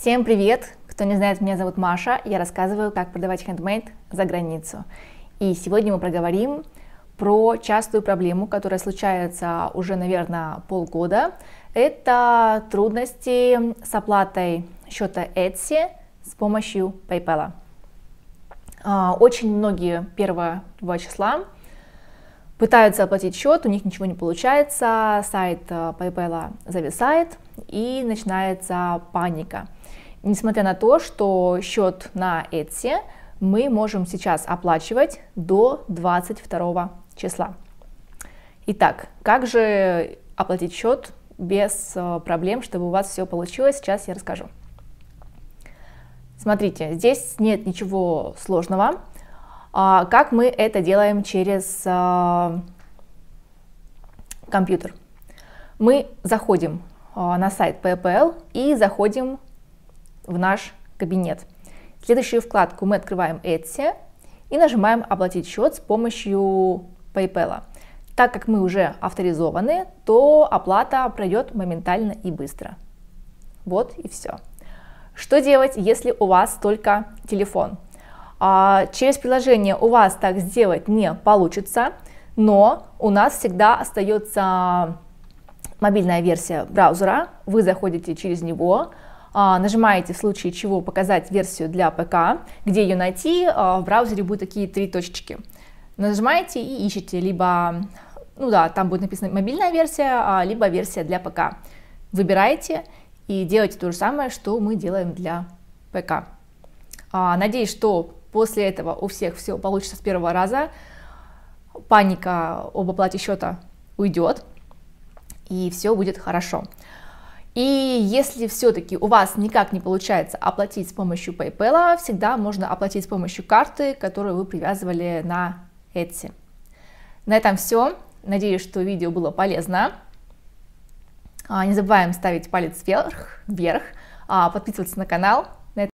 Всем привет! Кто не знает, меня зовут Маша, я рассказываю, как продавать хендмейд за границу. И сегодня мы проговорим про частую проблему, которая случается уже, наверное, полгода. Это трудности с оплатой счета Etsy с помощью PayPal. А, очень многие 1 числа пытаются оплатить счет, у них ничего не получается, сайт э, PayPal зависает и начинается паника – несмотря на то, что счет на Etsy мы можем сейчас оплачивать до 22 числа. Итак, как же оплатить счет без э, проблем, чтобы у вас все получилось, сейчас я расскажу. Смотрите, здесь нет ничего сложного. А, как мы это делаем через а, компьютер? Мы заходим на сайт PayPal и заходим в наш кабинет. Следующую вкладку мы открываем Etsy и нажимаем «Оплатить счет с помощью PayPal». Так как мы уже авторизованы, то оплата пройдет моментально и быстро. Вот и все. Что делать, если у вас только телефон? А, через приложение у вас так сделать не получится, но у нас всегда остается мобильная версия браузера. Вы заходите через него, а, нажимаете в случае чего показать версию для ПК, где ее найти, а, в браузере будут такие три точечки. Нажимаете и ищете либо, ну да, там будет написано мобильная версия, а, либо версия для ПК. Выбираете и делаете то же самое, что мы делаем для ПК. Надеюсь, что после этого у всех все получится с первого раза, паника об оплате счета уйдет, и все будет хорошо. И если все-таки у вас никак не получается оплатить с помощью PayPal, всегда можно оплатить с помощью карты, которую вы привязывали на Etsy. На этом все. Надеюсь, что видео было полезно. А, не забываем ставить палец вверх, вверх, а, подписываться на канал